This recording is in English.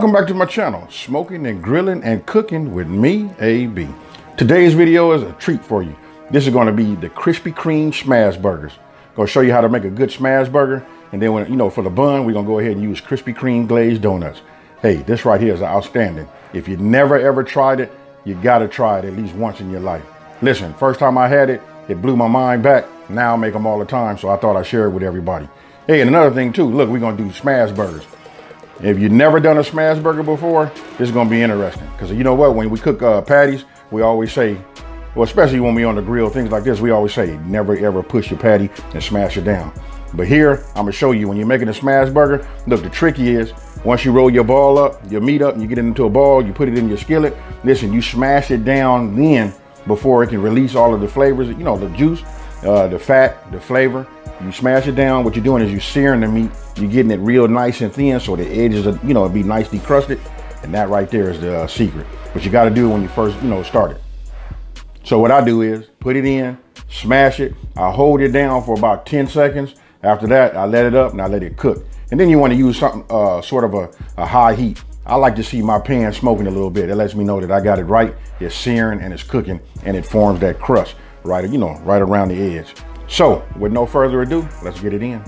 Welcome back to my channel, Smoking and Grilling and Cooking with me, AB. Today's video is a treat for you. This is gonna be the Krispy Kreme Smash Burgers. Gonna show you how to make a good smash burger. And then when, you know, for the bun, we're gonna go ahead and use Krispy Kreme glazed donuts. Hey, this right here is outstanding. If you never ever tried it, you gotta try it at least once in your life. Listen, first time I had it, it blew my mind back. Now I make them all the time, so I thought I'd share it with everybody. Hey, and another thing too, look, we're gonna do smash burgers. If you've never done a smash burger before, this is gonna be interesting. Because you know what, when we cook uh, patties, we always say, well, especially when we on the grill, things like this, we always say, never ever push your patty and smash it down. But here, I'm gonna show you when you're making a smash burger, look, the tricky is, once you roll your ball up, your meat up, and you get it into a ball, you put it in your skillet, listen, you smash it down then before it can release all of the flavors, you know, the juice, uh, the fat, the flavor. You smash it down. What you're doing is you're searing the meat. You're getting it real nice and thin so the edges, are, you know, it be nicely crusted. And that right there is the uh, secret. But you got to do it when you first, you know, start it. So what I do is put it in, smash it. I hold it down for about 10 seconds. After that, I let it up and I let it cook. And then you want to use something, uh, sort of a, a high heat. I like to see my pan smoking a little bit. It lets me know that I got it right. It's searing and it's cooking and it forms that crust right, you know, right around the edge. So with no further ado, let's get it in.